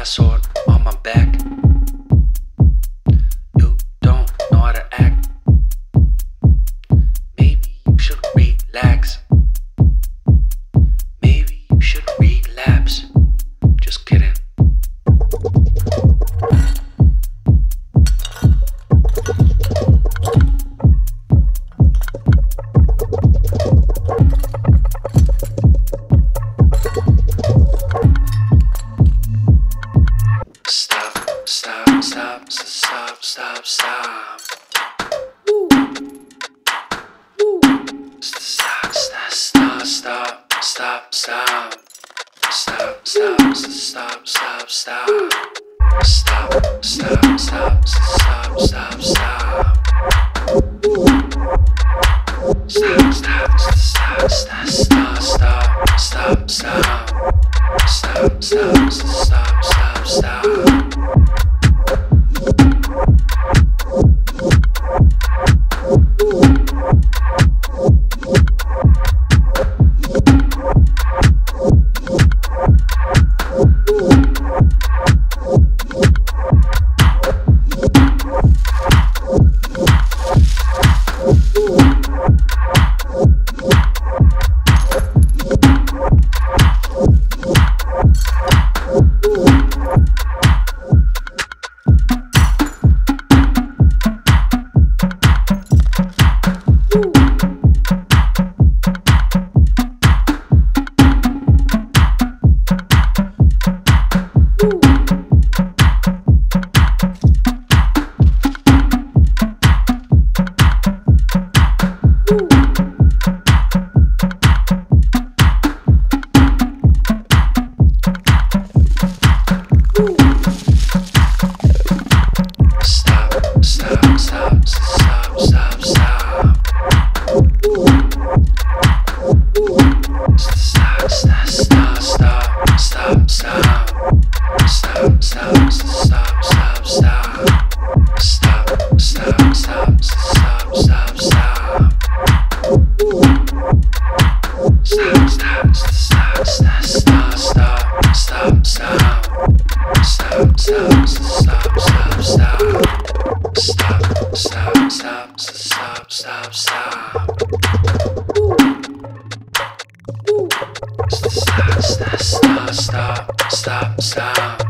razón. So stop, stop, stop. Woo. Woo. Stop, stop, stop, stop, stop, stop. Stop, stop, stop, stop, stop. Stop, stop, stop, stop, stop, stop. Stop, stop, stop, stop, stop, stop, stop, stop, stop, stop. Stop, stop, stop,